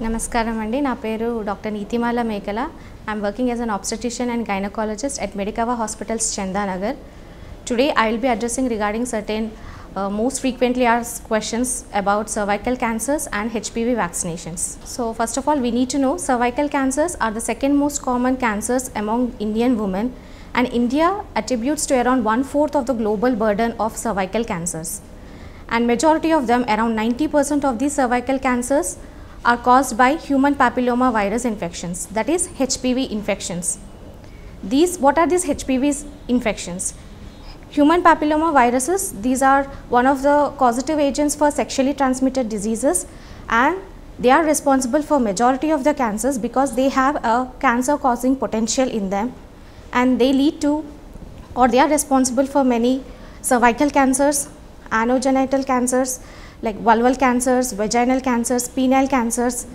Namaskaram and Naperu Dr. Neethi Mala Mekala. I'm working as an obstetrician and gynecologist at Medicover Hospitals Chandanagar. Today I'll be addressing regarding certain uh, most frequently asked questions about cervical cancers and HPV vaccinations. So first of all we need to know cervical cancers are the second most common cancers among Indian women and India attributes to around one-fourth of the global burden of cervical cancers. And majority of them, around 90% of these cervical cancers are caused by human papilloma virus infections that is HPV infections. These what are these HPV infections? Human papilloma viruses these are one of the causative agents for sexually transmitted diseases and they are responsible for majority of the cancers because they have a cancer causing potential in them and they lead to or they are responsible for many cervical cancers, anogenital cancers like vulval cancers, vaginal cancers, penile cancers,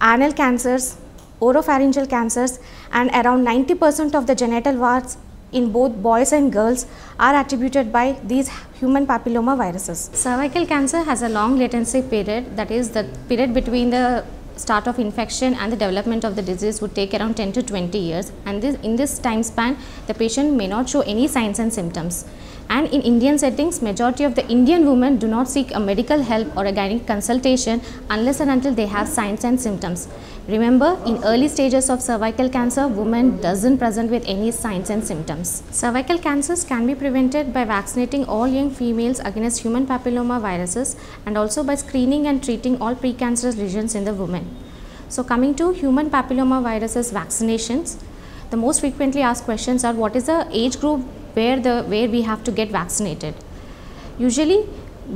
anal cancers, oropharyngeal cancers and around 90% of the genital warts in both boys and girls are attributed by these human papilloma viruses. Cervical cancer has a long latency period. That is the period between the start of infection and the development of the disease would take around 10 to 20 years. And this, in this time span the patient may not show any signs and symptoms and in Indian settings majority of the Indian women do not seek a medical help or a gynec consultation unless and until they have signs and symptoms. Remember in early stages of cervical cancer women doesn't present with any signs and symptoms. Cervical cancers can be prevented by vaccinating all young females against human papilloma viruses and also by screening and treating all precancerous lesions in the woman. So coming to human papilloma viruses vaccinations, the most frequently asked questions are what is the age group where the where we have to get vaccinated. Usually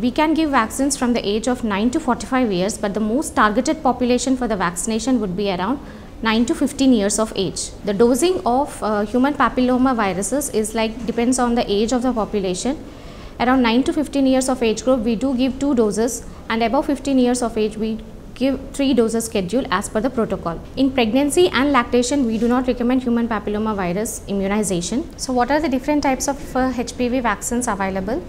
we can give vaccines from the age of 9 to 45 years but the most targeted population for the vaccination would be around 9 to 15 years of age. The dosing of uh, human papilloma viruses is like depends on the age of the population. Around 9 to 15 years of age group we do give 2 doses and above 15 years of age we give 3 doses schedule as per the protocol. In pregnancy and lactation we do not recommend human papilloma virus immunization. So what are the different types of uh, HPV vaccines available?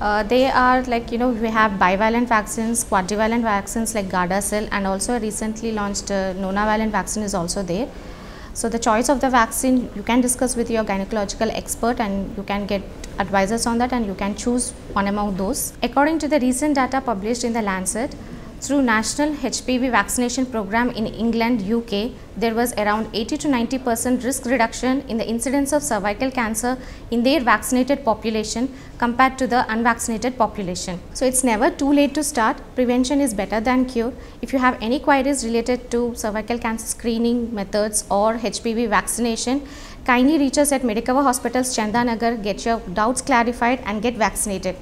Uh, they are like you know we have bivalent vaccines, quadrivalent vaccines like Gardasil and also a recently launched uh, nonavalent vaccine is also there. So the choice of the vaccine you can discuss with your gynecological expert and you can get advisors on that and you can choose one among those. According to the recent data published in the Lancet, through national HPV vaccination program in England, UK, there was around 80 to 90 percent risk reduction in the incidence of cervical cancer in their vaccinated population compared to the unvaccinated population. So it's never too late to start. Prevention is better than cure. If you have any queries related to cervical cancer screening methods or HPV vaccination, kindly reach us at Medicover Hospitals, Chandanagar, get your doubts clarified and get vaccinated.